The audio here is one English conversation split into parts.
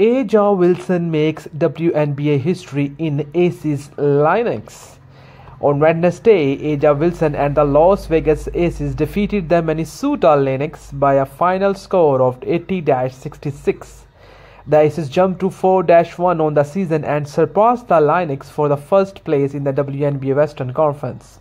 A'ja Wilson makes WNBA history in Aces Lynx. On Wednesday, A'ja Wilson and the Las Vegas Aces defeated the Minnesota Lynx by a final score of 80-66. The Aces jumped to 4-1 on the season and surpassed the Lynx for the first place in the WNBA Western Conference.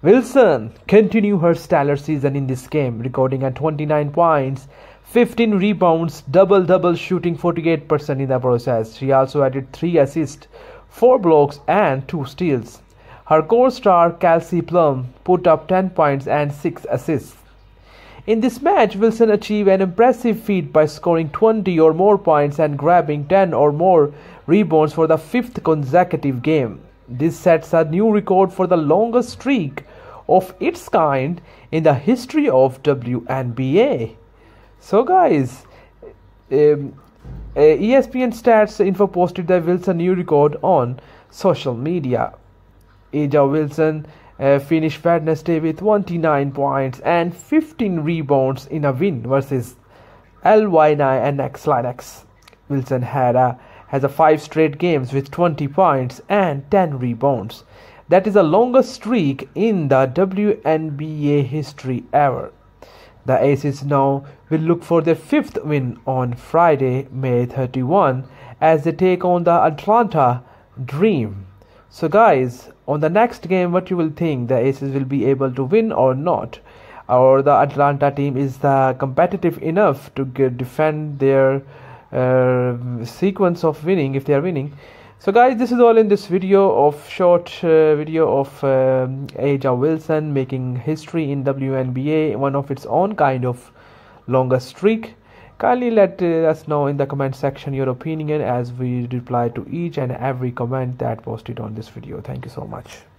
Wilson continued her stellar season in this game, recording at 29 points, 15 rebounds, double-double shooting 48% in the process. She also added 3 assists, 4 blocks and 2 steals. Her co-star Kelsey Plum put up 10 points and 6 assists. In this match, Wilson achieved an impressive feat by scoring 20 or more points and grabbing 10 or more rebounds for the fifth consecutive game. This sets a new record for the longest streak of its kind in the history of WNBA. So, guys, um, uh, ESPN Stats Info posted the Wilson new record on social media. A'ja Wilson uh, finished Wednesday with 29 points and 15 rebounds in a win versus LY9 Lynx. Wilson had a has a five straight games with 20 points and 10 rebounds. That is the longest streak in the WNBA history ever. The Aces now will look for their fifth win on Friday, May 31, as they take on the Atlanta Dream. So, guys, on the next game, what you will think? The Aces will be able to win or not, or the Atlanta team is the competitive enough to defend their uh, sequence of winning if they are winning so guys this is all in this video of short uh, video of um, A'ja Wilson making history in WNBA one of its own kind of longest streak. Kindly let uh, us know in the comment section your opinion as we reply to each and every comment that posted on this video. Thank you so much